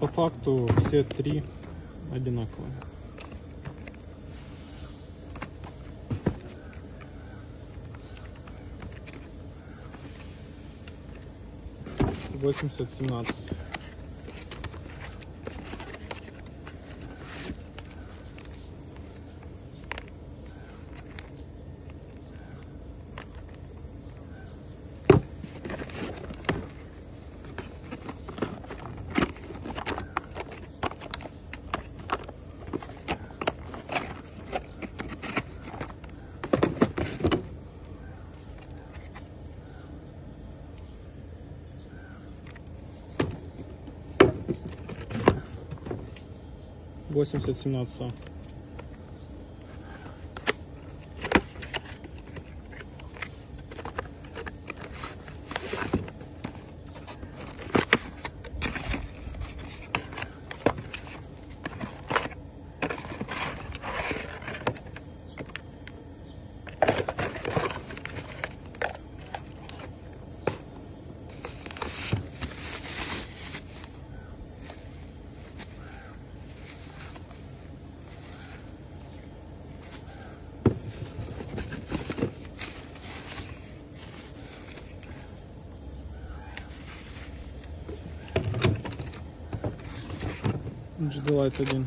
по факту все три одинаковые. Восемьдесят семнадцать. Восемьдесят семнадцать. G-Delite один.